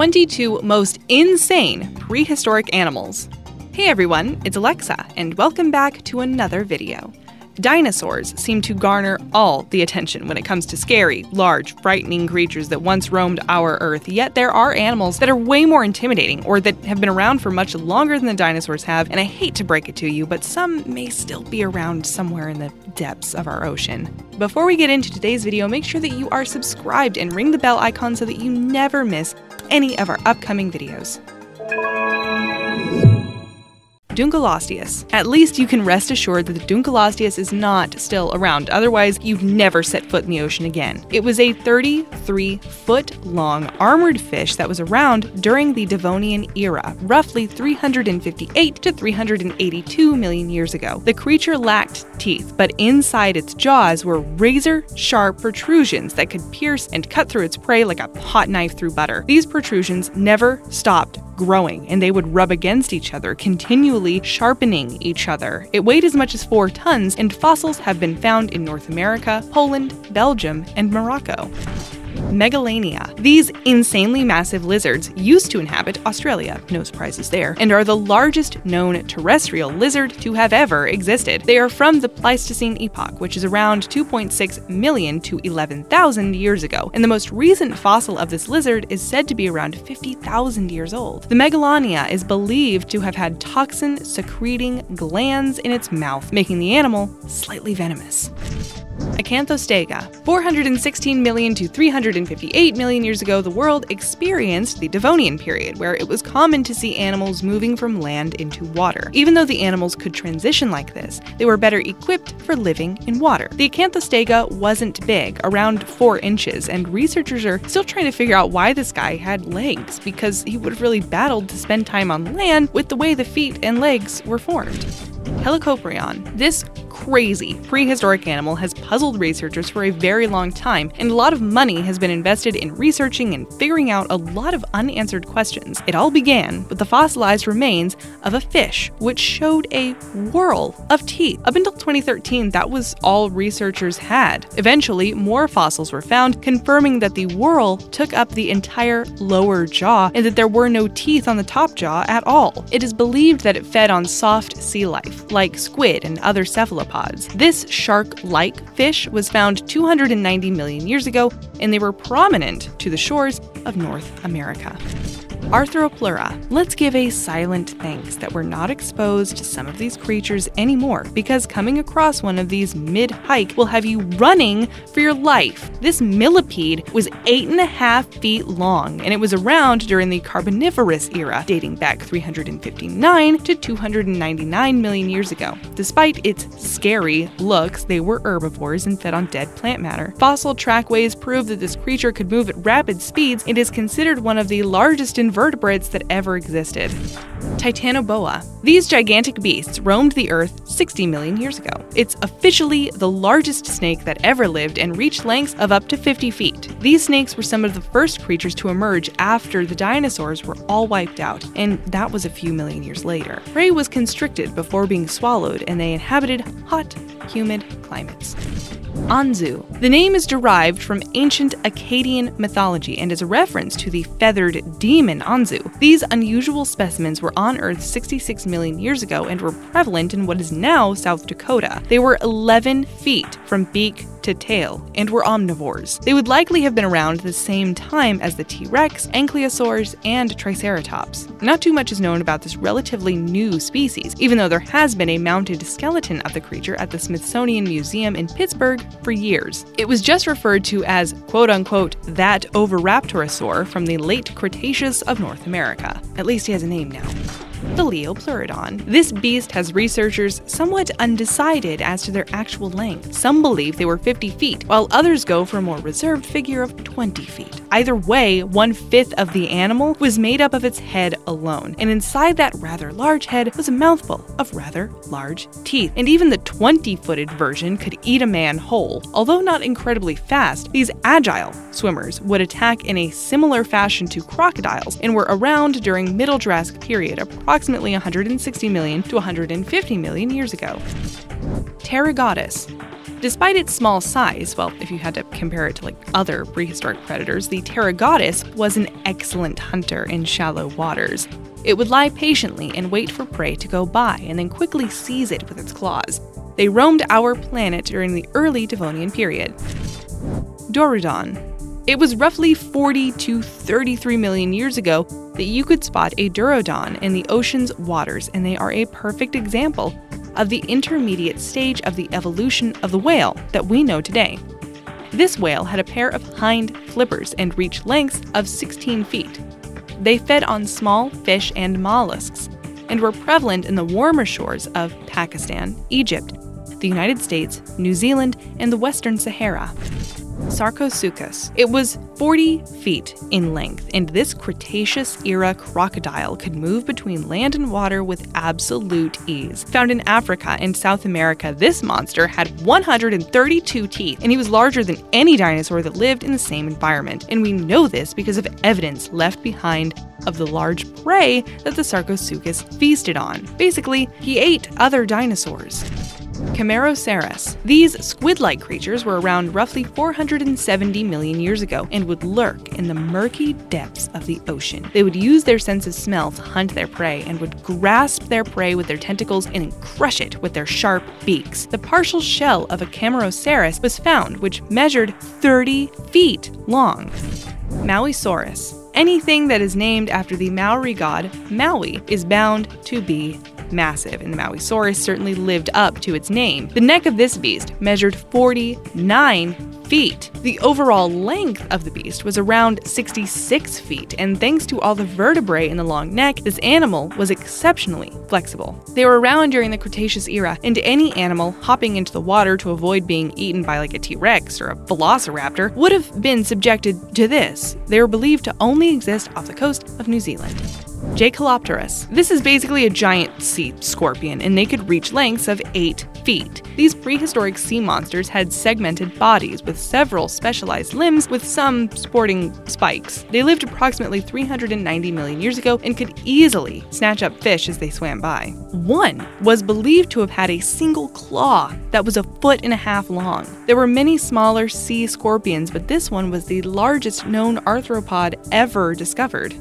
22 most insane prehistoric animals. Hey everyone, it's Alexa, and welcome back to another video. Dinosaurs seem to garner all the attention when it comes to scary, large, frightening creatures that once roamed our Earth, yet there are animals that are way more intimidating or that have been around for much longer than the dinosaurs have, and I hate to break it to you, but some may still be around somewhere in the depths of our ocean. Before we get into today's video, make sure that you are subscribed and ring the bell icon so that you never miss any of our upcoming videos. Dunkleosteus. At least you can rest assured that the Dunkleosteus is not still around, otherwise, you'd never set foot in the ocean again. It was a 33 foot long armored fish that was around during the Devonian era, roughly 358 to 382 million years ago. The creature lacked teeth, but inside its jaws were razor sharp protrusions that could pierce and cut through its prey like a hot knife through butter. These protrusions never stopped growing, and they would rub against each other, continually sharpening each other. It weighed as much as 4 tons, and fossils have been found in North America, Poland, Belgium, and Morocco. Megalania. These insanely massive lizards used to inhabit Australia, no surprises there, and are the largest known terrestrial lizard to have ever existed. They are from the Pleistocene epoch, which is around 2.6 million to 11,000 years ago, and the most recent fossil of this lizard is said to be around 50,000 years old. The Megalania is believed to have had toxin secreting glands in its mouth, making the animal slightly venomous. Acanthostega. 416 million to 358 million years ago, the world experienced the Devonian period, where it was common to see animals moving from land into water. Even though the animals could transition like this, they were better equipped for living in water. The Acanthostega wasn't big, around 4 inches, and researchers are still trying to figure out why this guy had legs, because he would have really battled to spend time on land with the way the feet and legs were formed. Helicoprion. This crazy prehistoric animal has puzzled researchers for a very long time, and a lot of money has been invested in researching and figuring out a lot of unanswered questions. It all began with the fossilized remains of a fish, which showed a whorl of teeth. Up until 2013, that was all researchers had. Eventually, more fossils were found, confirming that the whorl took up the entire lower jaw and that there were no teeth on the top jaw at all. It is believed that it fed on soft sea life, like squid and other cephalopods cephalopods. This shark like fish was found 290 million years ago, and they were prominent to the shores of North America. Arthropleura. Let's give a silent thanks that we're not exposed to some of these creatures anymore because coming across one of these mid hike will have you running for your life. This millipede was eight and a half feet long and it was around during the Carboniferous era, dating back 359 to 299 million years ago. Despite its scary looks, they were herbivores and fed on dead plant matter. Fossil trackways prove that this creature could move at rapid speeds and is considered one of the largest invertebrates invertebrates that ever existed. Titanoboa. These gigantic beasts roamed the Earth 60 million years ago. It's officially the largest snake that ever lived and reached lengths of up to 50 feet. These snakes were some of the first creatures to emerge after the dinosaurs were all wiped out, and that was a few million years later. Prey was constricted before being swallowed, and they inhabited hot, humid climates. Anzu. The name is derived from ancient Akkadian mythology and is a reference to the feathered demon Anzu. These unusual specimens were on Earth 66 million years ago and were prevalent in what is now South Dakota. They were 11 feet from beak to tail and were omnivores. They would likely have been around the same time as the T Rex, ankylosaurs, and Triceratops. Not too much is known about this relatively new species, even though there has been a mounted skeleton of the creature at the Smithsonian Museum in Pittsburgh for years. It was just referred to as quote unquote that Oviraptorosaur from the late Cretaceous of North America. At least he has a name now the Liopleurodon. This beast has researchers somewhat undecided as to their actual length. Some believe they were 50 feet, while others go for a more reserved figure of 20 feet. Either way, one fifth of the animal was made up of its head alone, and inside that rather large head was a mouthful of rather large teeth. And even the 20 footed version could eat a man whole. Although not incredibly fast, these agile swimmers would attack in a similar fashion to crocodiles and were around during Middle Jurassic period, approximately 160 million to 150 million years ago. Pterygotus Despite its small size, well, if you had to compare it to like other prehistoric predators, the Pterygotus was an excellent hunter in shallow waters. It would lie patiently and wait for prey to go by and then quickly seize it with its claws. They roamed our planet during the early Devonian period. Dorudon. It was roughly 40 to 33 million years ago that you could spot a Dorudon in the ocean's waters, and they are a perfect example of the intermediate stage of the evolution of the whale that we know today. This whale had a pair of hind flippers and reached lengths of 16 feet. They fed on small fish and mollusks and were prevalent in the warmer shores of Pakistan, Egypt, the United States, New Zealand, and the Western Sahara. Sarcosuchus. It was 40 feet in length, and this Cretaceous era crocodile could move between land and water with absolute ease. Found in Africa and South America, this monster had 132 teeth, and he was larger than any dinosaur that lived in the same environment. And we know this because of evidence left behind of the large prey that the Sarcosuchus feasted on. Basically, he ate other dinosaurs. Camarasaurus. These squid like creatures were around roughly 470 million years ago and would lurk in the murky depths of the ocean. They would use their sense of smell to hunt their prey and would grasp their prey with their tentacles and crush it with their sharp beaks. The partial shell of a Camarasaurus was found, which measured 30 feet long. Mauisaurus. Anything that is named after the Maori god Maui is bound to be massive, and the Mauisaurus certainly lived up to its name. The neck of this beast measured 49 feet. The overall length of the beast was around 66 feet, and thanks to all the vertebrae in the long neck, this animal was exceptionally flexible. They were around during the Cretaceous era, and any animal hopping into the water to avoid being eaten by like a T Rex or a velociraptor would have been subjected to this. They were believed to only exist off the coast of New Zealand. Jaekelopterus. This is basically a giant sea scorpion, and they could reach lengths of 8 feet. These prehistoric sea monsters had segmented bodies with several specialized limbs, with some sporting spikes. They lived approximately 390 million years ago and could easily snatch up fish as they swam by. One was believed to have had a single claw that was a foot and a half long. There were many smaller sea scorpions, but this one was the largest known arthropod ever discovered.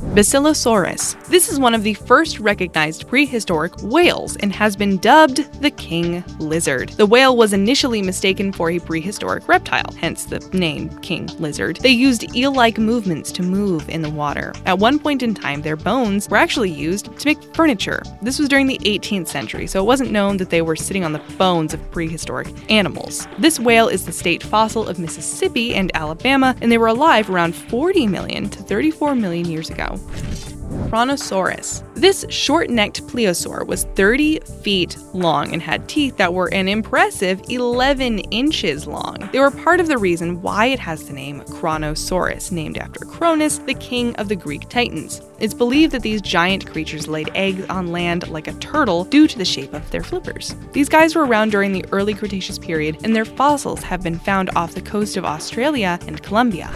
Basilosaurus. This is one of the first recognized prehistoric whales and has been dubbed the king lizard. The whale was initially mistaken for a prehistoric reptile, hence the name king lizard. They used eel like movements to move in the water. At one point in time, their bones were actually used to make furniture. This was during the 18th century, so it wasn't known that they were sitting on the bones of prehistoric animals. This whale is the state fossil of Mississippi and Alabama, and they were alive around 40 million to 34 million years ago. Kronosaurus. This short necked pliosaur was 30 feet long and had teeth that were an impressive 11 inches long. They were part of the reason why it has the name Kronosaurus, named after Cronus, the king of the Greek Titans. It's believed that these giant creatures laid eggs on land like a turtle due to the shape of their flippers. These guys were around during the early Cretaceous period, and their fossils have been found off the coast of Australia and Colombia.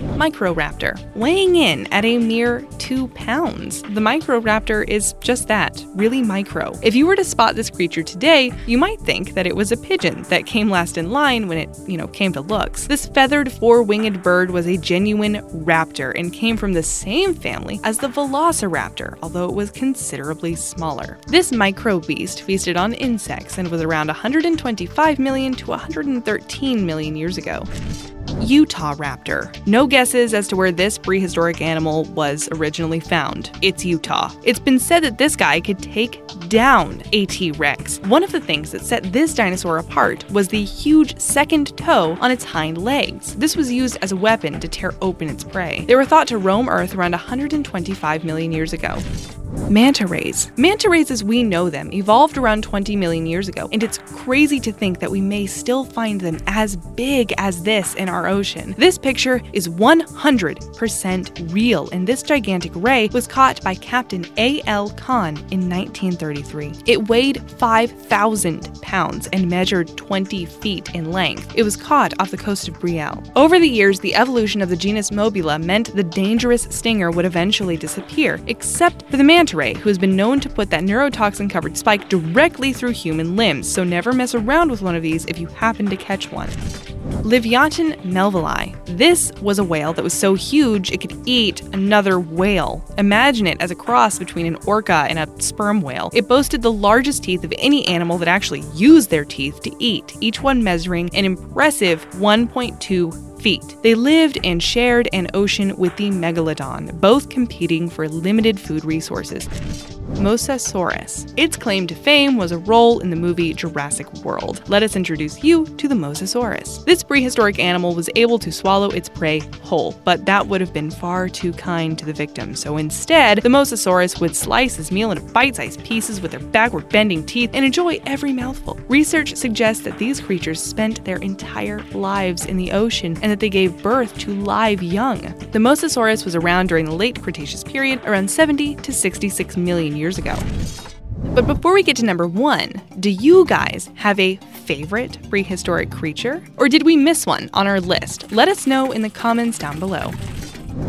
Microraptor, weighing in at a mere 2 pounds. The Microraptor is just that, really micro. If you were to spot this creature today, you might think that it was a pigeon that came last in line when it, you know, came to looks. This feathered four-winged bird was a genuine raptor and came from the same family as the Velociraptor, although it was considerably smaller. This micro beast feasted on insects and was around 125 million to 113 million years ago. Utahraptor. No guesses as to where this prehistoric animal was originally found. It's Utah. It's been said that this guy could take down a T Rex. One of the things that set this dinosaur apart was the huge second toe on its hind legs. This was used as a weapon to tear open its prey. They were thought to roam Earth around 125 million years ago. Manta rays. Manta rays as we know them evolved around 20 million years ago, and it's crazy to think that we may still find them as big as this in our ocean. This picture is 100% real, and this gigantic ray was caught by Captain A.L. Kahn in 1933. It weighed 5,000 pounds and measured 20 feet in length. It was caught off the coast of Brielle. Over the years, the evolution of the genus Mobula meant the dangerous stinger would eventually disappear, except for the man manta ray, who has been known to put that neurotoxin covered spike directly through human limbs, so never mess around with one of these if you happen to catch one. Livyatan melvillei. This was a whale that was so huge it could eat another whale. Imagine it as a cross between an orca and a sperm whale. It boasted the largest teeth of any animal that actually used their teeth to eat, each one measuring an impressive 1.2 feet. They lived and shared an ocean with the megalodon, both competing for limited food resources. Mosasaurus. Its claim to fame was a role in the movie Jurassic World. Let us introduce you to the Mosasaurus. This prehistoric animal was able to swallow its prey whole, but that would have been far too kind to the victim. So instead, the Mosasaurus would slice his meal into bite sized pieces with their backward bending teeth and enjoy every mouthful. Research suggests that these creatures spent their entire lives in the ocean and that they gave birth to live young. The Mosasaurus was around during the late Cretaceous period, around 70 to 66 million years ago. But before we get to number one, do you guys have a favorite prehistoric creature? Or did we miss one on our list? Let us know in the comments down below.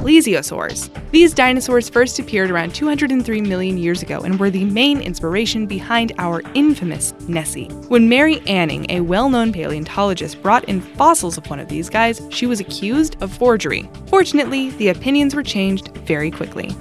Plesiosaurs. These dinosaurs first appeared around 203 million years ago and were the main inspiration behind our infamous Nessie. When Mary Anning, a well known paleontologist, brought in fossils of one of these guys, she was accused of forgery. Fortunately, the opinions were changed very quickly.